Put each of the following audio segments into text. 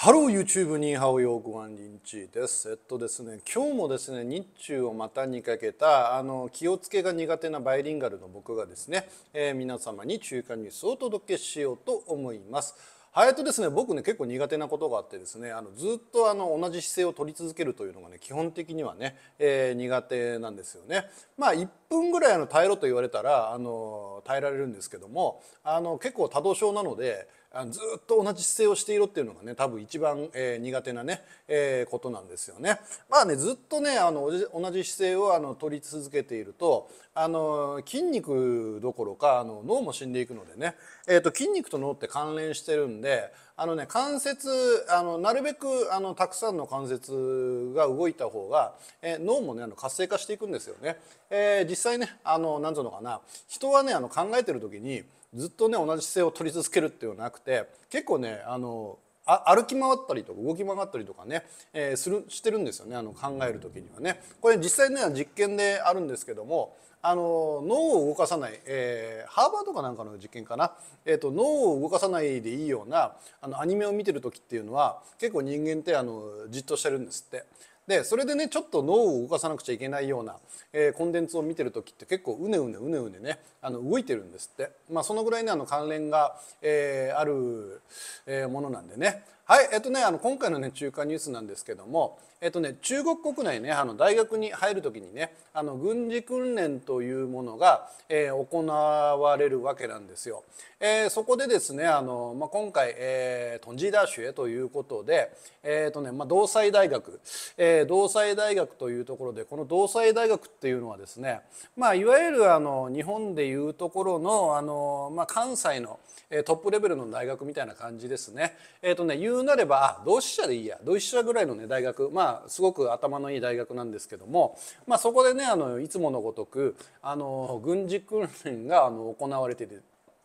Hello YouTube 你好ヨーグワンリンチです。えっとですね、今日もですね、日中を股にかけたあの気をつけが苦手なバイリンガルの僕がですね、えー、皆様に中華ニュースをお届けしようと思います。はい、とですね、僕ね結構苦手なことがあってですねあのずっとあの同じ姿勢を取り続けるというのがね基本的にはね、えー、苦手なんですよね。まあ1分ぐらいあの耐えろと言われたらあの耐えられるんですけどもあの結構多動症なのでずっと同じ姿勢をしていろっていうのがね多分一番、えー、苦手なね、えー、ことなんですよね。まあねずっとねあの同じ姿勢をあの取り続けているとあの筋肉どころかあの脳も死んでいくのでね、えーと、筋肉と脳って関連してるんであのね関節あのなるべくあのたくさんの関節が動いた方が、えー、脳もねあの活性化していくんですよね。えー、実際ねあのなんうのかな人はねあの考えてる時にずっとね同じ姿勢を取り続けるっていうのはなくて結構ねあの歩き回ったりとか動き回ったりとかね、えー、するしてるんですよねあの考える時にはね。これ実際ね実験であるんですけどもあの脳を動かさない、えー、ハーバードかなんかの実験かな、えーと、脳を動かさないでいいようなあのアニメを見てる時っていうのは結構人間ってあのじっとしてるんですって。でそれでねちょっと脳を動かさなくちゃいけないような、えー、コンテンツを見てる時って結構うねうねうねうねねあの動いてるんですって、まあ、そのぐらいねあの関連が、えー、ある、えー、ものなんでね。はいえっとねあの今回のね中華ニュースなんですけどもえっとね中国国内ねあの大学に入る時にねあの軍事訓練というものが、えー、行われるわけなんですよ。えー、そこでですねあの、まあ、今回、えー、トンジーダーシュへということで、えーとねまあ、同済大学、えー、同済大学というところでこの同済大学っていうのはですね、まあ、いわゆるあの日本でいうところのあの、まあ、関西のトップレベルの大学みたいな感じですね。えーとね言うなれば同志社でいいや。同志社ぐらいの、ね、大学。まあすごく頭のいい大学なんですけども、まあ、そこでねあのいつものごとくあの軍事訓練があの行われてい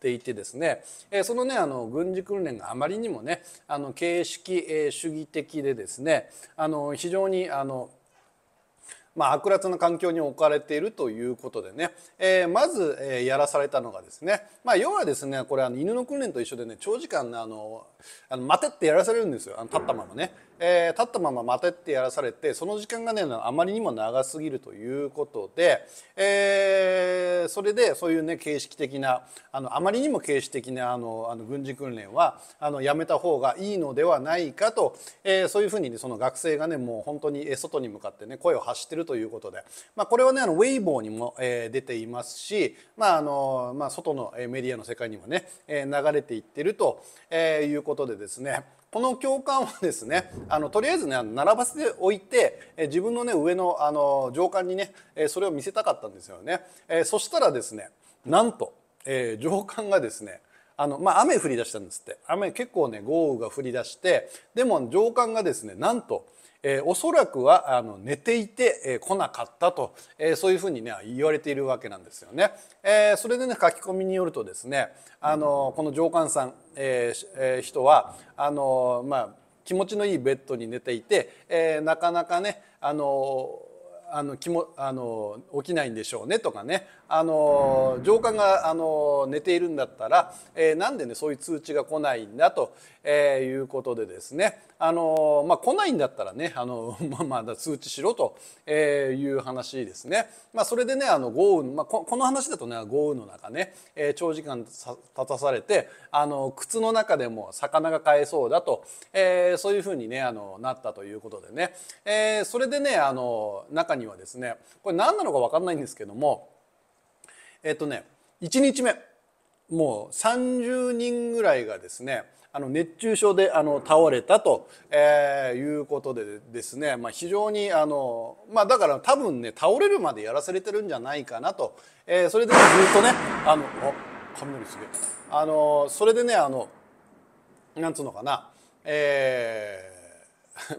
ていてですね。えそのねあの軍事訓練があまりにもねあの形式え主義的でですねあの非常にあのまあ、悪辣な環境に置かれているということでね、えー、まず、えー、やらされたのがですね、まあ、要はですねこれあの犬の訓練と一緒でね長時間あのあの待てってやらされるんですよ。あの立ったままね。えー、立ったまま待てってやらされてその時間がねあまりにも長すぎるということで、えー、それでそういうね形式的なあのあまりにも形式的なあのあの軍事訓練はあのやめた方がいいのではないかと、えー、そういうふうに、ね、その学生がねもう本当に外に向かってね声を発してるということで、まあ、これはねあのウェイボーにも、えー、出ていますし、まああのまあ、外のメディアの世界にもね、えー、流れていってると、えー、いうことでですねこの教官はですねあのとりあえずね並ばせておいて自分のね上のあの上官にねそれを見せたかったんですよね。えそしたらですねなんと、えー、上官がですねあのまあ雨降り出したんですって雨結構ね豪雨が降り出してでも上官がですねなんとえー、おそらくはあの寝ていて、えー、来なかったと、えー、そういうふうにね言われているわけなんですよね。え、それでね書き込みによるとですねあのこの上官さん、ええー、人はあのまあ気持ちのいいベッドに寝ていて、え、なかなかねあのあの気もあの起きないんでしょうねとかね。あの上官があの寝ているんだったら、えー、なんでねそういう通知が来ないんだと、えー、いうことでですね。あの、まあ、来ないんだったらねあの、まあ、まだ通知しろと、えー、いう話ですね。まあ、それでねあの豪雨、まあ、この話だとね豪雨の中ね、えー、長時間立たされてあの靴の中でも魚が飼えそうだと、えー、そういうふうにねあのなったということでね、えー、それでねあの中にはですねこれ何なのか分かんないんですけどもえっとね1日目もう30人ぐらいがですねあの熱中症であの倒れたと、えー、いうことでですね、まあ、非常にあの、まあ、だから多分ね倒れるまでやらされてるんじゃないかなと、えー、それで、ね、ずっとねあのあ雷すげえあのそれでねあのなんつうのかなえ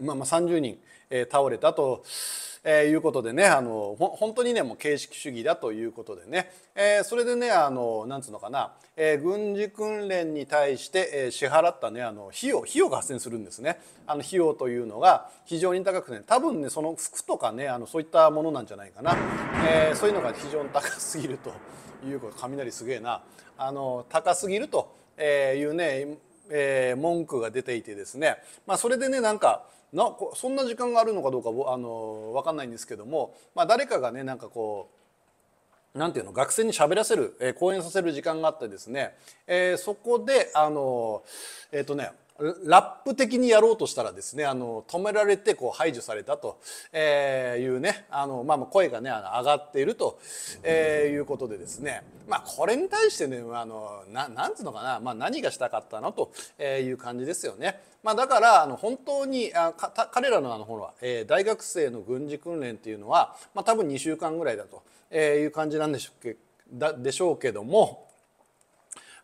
ー、まあまあ30人、えー、倒れたと。えー、いうことでねあの本当にねもう形式主義だということでね、えー、それでねあのなんつうのかな、えー、軍事訓練に対して、えー、支払ったねあの費用費用が発生するんですね。あの費用というのが非常に高くて、ね、多分ねその服とかねあのそういったものなんじゃないかな、えー、そういうのが非常に高すぎるということ。雷すげえな。あの高すぎるとえいうねえー、文句が出ていてですね、まあ、それでねなんかなそんな時間があるのかどうかあの分かんないんですけども、まあ、誰かがねなんかこうなんていうの学生に喋らせる、えー、講演させる時間があってですね、えー、そこであのえっ、ー、とねラップ的にやろうとしたらですねあの止められてこう排除されたというねあの、まあ、声がね上がっているということでですね、まあ、これに対してねあのななんつうのかな、まあ、何がしたかったのという感じですよね。まあ、だからあの本当にあか彼らのあのほら、えー、大学生の軍事訓練っていうのは、まあ、多分2週間ぐらいだという感じなんでしょうけだでしょうけども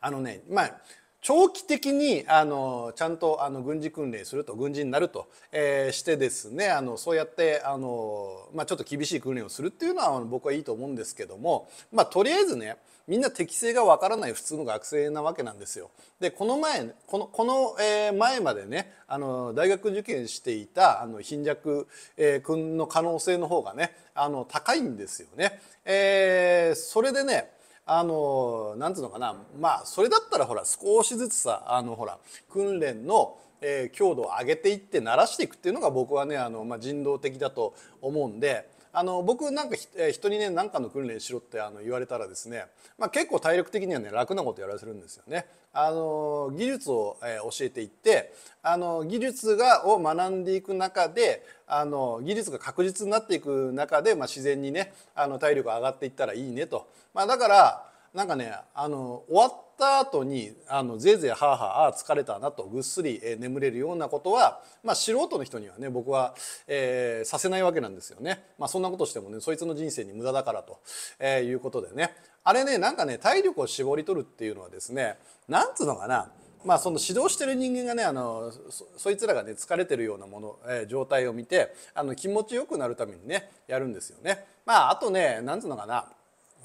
あのねまあ長期的にあのちゃんとあの軍事訓練すると軍人になると、えー、してですねあのそうやってあの、まあ、ちょっと厳しい訓練をするっていうのは僕はいいと思うんですけども、まあ、とりあえずねみんな適性がわからない普通の学生なわけなんですよ。でこの前このこの、えー、前までねあの大学受験していたあの貧弱、えー、君の可能性の方がねあの高いんですよね。えー、それでねあのなんつうのかな。まあそれだったらほら少しずつさあのほら訓練のえー、強度を上げていって慣らしていくっていうのが僕はねあの、まあ、人道的だと思うんであの僕なんか人にね何かの訓練しろってあの言われたらですね、まあ、結構体力的にはね楽なことやらせるんですよね。あの技術を、えー、教えていってあの技術がを学んでいく中であの技術が確実になっていく中で、まあ、自然にねあの体力が上がっていったらいいねと。まあ、だからなんかねあの終わった後にあのぜいぜいはあはあ疲れたなとぐっすり眠れるようなことは、まあ、素人の人にはね僕は、えー、させないわけなんですよね。まあ、そんなことしてもねそいつの人生に無駄だからと、えー、いうことでねあれねなんかね体力を絞り取るっていうのはですねなんつうのかなまあ、その指導してる人間がねあのそいつらがね疲れてるようなもの、えー、状態を見てあの気持ちよくなるためにねやるんですよね。まああとねなんつうのかな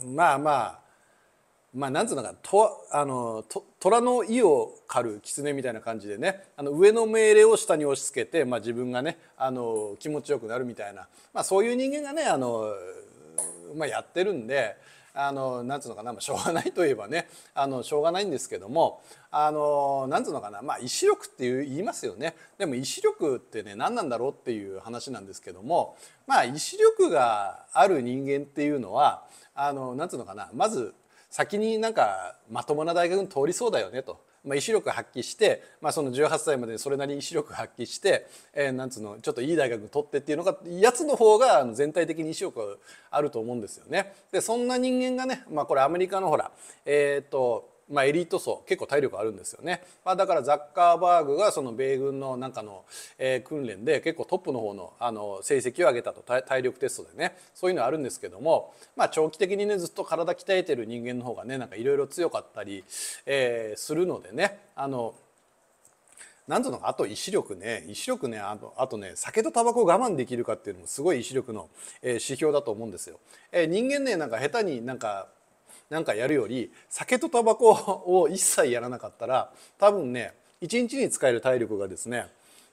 まあまあまあなんつうのかとあのと虎の意を狩る狐みたいな感じでねあの上の命令を下に押し付けて、まあ、自分がねあの気持ちよくなるみたいな、まあ、そういう人間がねあの、まあ、やってるんで。あのなんつうのかな、まあ、しょうがないといえばねあのしょうがないんですけどもあのなんつうのかな、まあ、意志力っていう言いますよねでも意志力ってね何なんだろうっていう話なんですけどもまあ意志力がある人間っていうのはあのなんつうのかなまず先になんかまともな大学に通りそうだよねと。まあ、意志力発揮して、まあ、その18歳までそれなりに意志力発揮して、えー、なんつうのちょっといい大学に取ってっていうのがやつの方が全体的に意志力あると思うんですよね。でそんな人間がね、まあ、これアメリカのほらえっ、とまあ、エリート層結構体力あるんですよね、まあ、だからザッカーバーグがその米軍のなんかの、えー、訓練で結構トップの方のあの成績を上げたと体力テストでねそういうのあるんですけども、まあ、長期的にねずっと体鍛えてる人間の方がねなんかいろいろ強かったり、えー、するのでねあのなんとのあと意志力ね意志力ねあとあとね酒とタバコを我慢できるかっていうのもすごい意志力の、えー、指標だと思うんですよ。えー、人間ねなんか下手になんかなんかやるより酒とタバコを一切やらなかったら多分ね1日に使える体力がですね、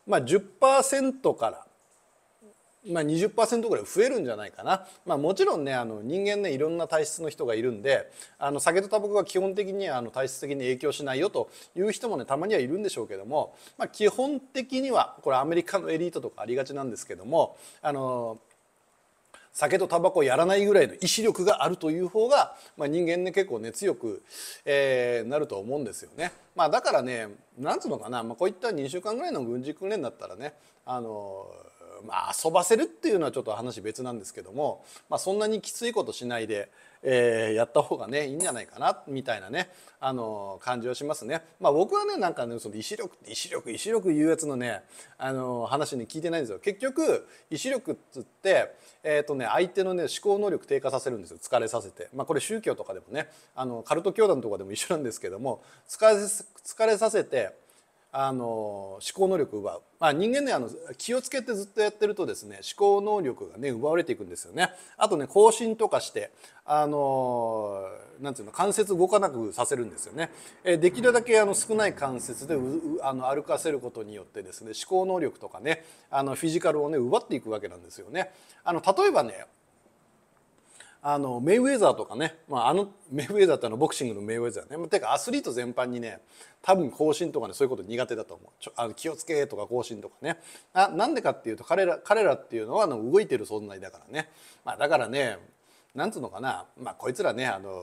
まあ、10%からまあ、20%ぐらい増えるんじゃないかな、まあ、もちろんねあの人間ねいろんな体質の人がいるんであの酒とタバコが基本的にあの体質的に影響しないよという人もねたまにはいるんでしょうけども、まあ、基本的にはこれアメリカのエリートとかありがちなんですけどもあの酒とタバコをやらないぐらいの意志力があるという方が、まあ、人間ね結構ね強く、えー、なると思うんですよね。まあ、だからねなんつうのかな、まあ、こういった2週間ぐらいの軍事訓練だったらねあのまあ遊ばせるっていうのはちょっと話別なんですけども、まあ、そんなにきついことしないで、えー、やった方がねいいんじゃないかなみたいなねあの感じはしますね。まあ、僕はねなんかねその意志力意志力意志力いうやつのねあの話に聞いてないんですよ。結局意志力っつって、えーとね、相手のね思考能力低下させるんですよ疲れさせて。まあ、これ宗教とかでもねあのカルト教団とかでも一緒なんですけども疲れ疲れさせてあの思考能力を奪う、まあ、人間ねあの気をつけてずっとやってるとですね思考能力がね奪われていくんですよね。あとね更新とかしてあのなんていうの関節動かなくさせるんですよね。えできるだけあの少ない関節であの歩かせることによってですね思考能力とかねあのフィジカルをね奪っていくわけなんですよね。あの例えばねあのメイウェザーとかね、まあ、あのメイウェザーってあのボクシングのメイウェザーね、まあ、てかアスリート全般にね多分更新とかねそういうこと苦手だと思う。ちょあの気をつけとか更新とかね。あなんでかっていうと彼ら彼らっていうのはあの動いてる存在だからね、まあ、だからねなんつうのかな、まあ、こいつらねあの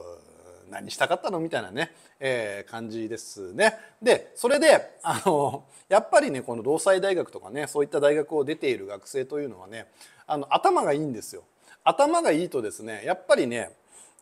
何したかったのみたいなね、えー、感じですね。でそれであのやっぱりねこの同済大学とかねそういった大学を出ている学生というのはねあの頭がいいんですよ。頭がいいとですねやっぱりね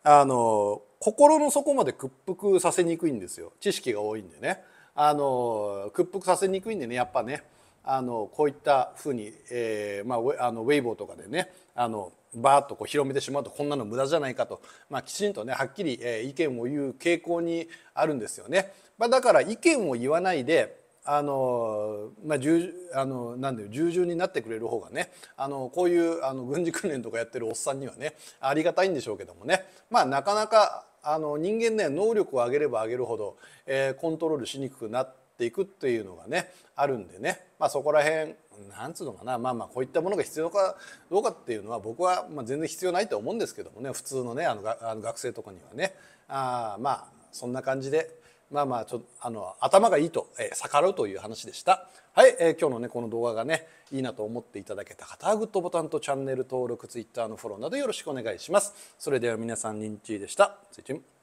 あの心の底まで屈服させにくいんですよ知識が多いんでね。あの屈服させにくいんでねやっぱねあのこういったふうに、えーまあ、あのウェイボーとかでねあのバーッとこう広めてしまうとこんなの無駄じゃないかと、まあ、きちんとねはっきり、えー、意見を言う傾向にあるんですよね。まあ、だから意見を言わないであのまあ、従あのなんで従順になってくれる方がねあのこういうあの軍事訓練とかやってるおっさんにはねありがたいんでしょうけどもね。まあなかなかあの人間ね能力を上げれば上げるほど、えー、コントロールしにくくなっていくっていうのがねあるんでね、まあ、そこら辺なんつうのかな。まあまあこういったものが必要かどうかっていうのは僕はまあ全然必要ないと思うんですけどもね。普通のねあのあの学生とかにはね。あまあそんな感じでまあまあちょあの頭がいいと、えー、逆らうという話でした。はい、えー、今日のねこの動画がねいいなと思っていただけた方はグッドボタンとチャンネル登録 Twitter のフォローなどよろしくお願いします。それでは皆さん認知でした。ついちん